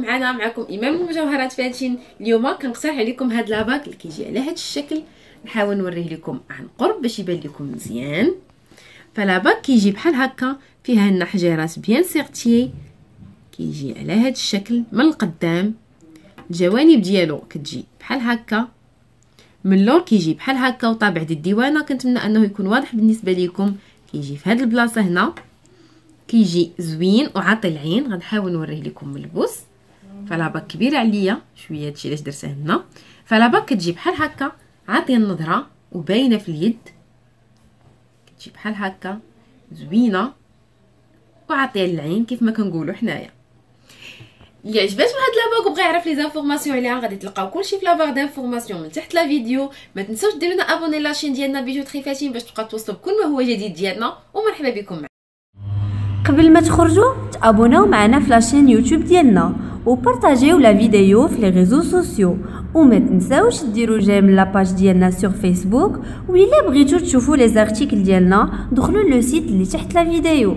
معنا. معكم ايمان من مجوهرات فاتن اليوم كنقترح عليكم هاد la bague اللي كيجي على هاد الشكل. نحاول نوريه لكم عن قرب باش يبان لكم مزيان. ف la bague كيجي بحال هكا فيها هنا حجيرات bien serties كيجي على هاد الشكل من القدام. الجوانب ديالو كتجي بحال هكا. من اللور كيجي بحال هكا وطابع ديال الديوانة. كنتمنى أنه يكون واضح بالنسبة لكم. كيجي في هاد البلاصة هنا. كيجي زوين وعاطي العين غنحاول نوريه لكم ملبوس ف la bague كبيرة عليا شوية هادشي علاش درتها هنا. ف la bague كتجي بحال هكا عاطيه النظرة وباينة في اليد. كتجي بحال هكا زوينة. وعاطيه العين كيف ما كنقولوا حنايا. اللي عجباتو هاد la bague وبغى يعرف les informations عليها غادي تلقاو كلشي في la barre d'informations من تحت la vidéo. ما تنساوش ديروا لنا abonner la chaîne ديالنا bijouterie باش تبقاو توصلوا بكل ما هو جديد ديالنا. ومرحبا بكم قبل ما تخرجوا تابوناو معنا في la chaîne YouTube ديالنا وبارطاجيو la vidéo في les réseaux sociaux وما تنساوش ديروا j'aime la page ديالنا sur Facebook وإلا بغيتو تشوفوا les articles ديالنا دخلوا le site اللي تحت la vidéo.